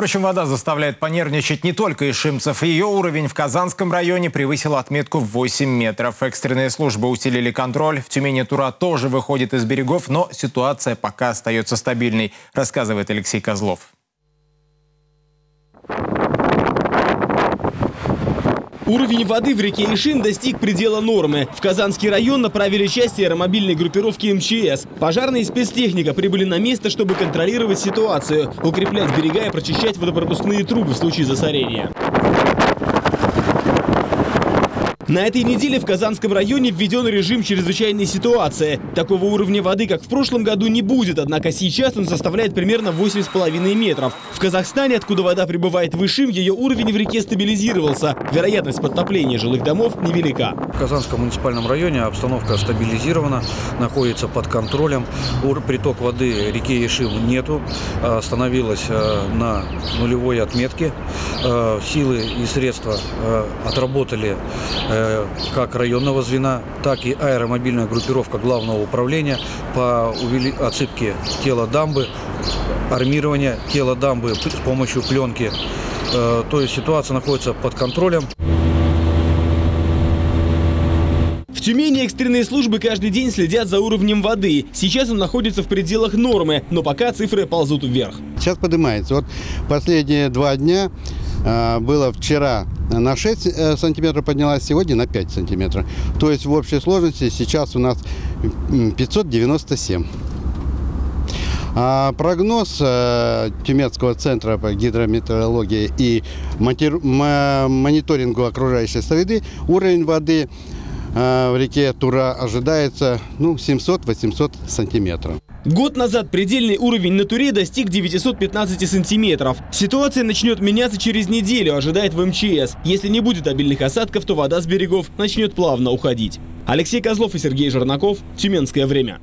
Впрочем, вода заставляет понервничать не только ишимцев. Ее уровень в Казанском районе превысил отметку в 8 метров. Экстренные службы усилили контроль. В Тюмени Тура тоже выходит из берегов, но ситуация пока остается стабильной, рассказывает Алексей Козлов. Уровень воды в реке Ишим достиг предела нормы. В Казанский район направили части аэромобильной группировки МЧС. Пожарные спецтехника прибыли на место, чтобы контролировать ситуацию, укреплять берега и прочищать водопропускные трубы в случае засорения. На этой неделе в Казанском районе введен режим чрезвычайной ситуации. Такого уровня воды, как в прошлом году, не будет, однако сейчас он составляет примерно 8,5 метров. В Казахстане, откуда вода прибывает в Ишим, ее уровень в реке стабилизировался. Вероятность подтопления жилых домов невелика. В Казанском муниципальном районе обстановка стабилизирована, находится под контролем. Приток воды реки Ишим нету, остановилась э, на нулевой отметке. Э, силы и средства отработали как районного звена, так и аэромобильная группировка главного управления по отсыпке тела дамбы, армирования тела дамбы с помощью пленки. Э, то есть ситуация находится под контролем. В Тюмени экстренные службы каждый день следят за уровнем воды. Сейчас он находится в пределах нормы, но пока цифры ползут вверх. Сейчас поднимается. Вот последние два дня э, было вчера на 6 э, сантиметров поднялась, сегодня на 5 сантиметров. То есть в общей сложности сейчас у нас 597. А прогноз э, Тюменского центра по гидрометеорологии и матер... мониторингу окружающей среды уровень воды э, в реке Тура ожидается ну, 700-800 сантиметров. Год назад предельный уровень на Туре достиг 915 сантиметров. Ситуация начнет меняться через неделю, ожидает в МЧС. Если не будет обильных осадков, то вода с берегов начнет плавно уходить. Алексей Козлов и Сергей Жернаков. Тюменское время.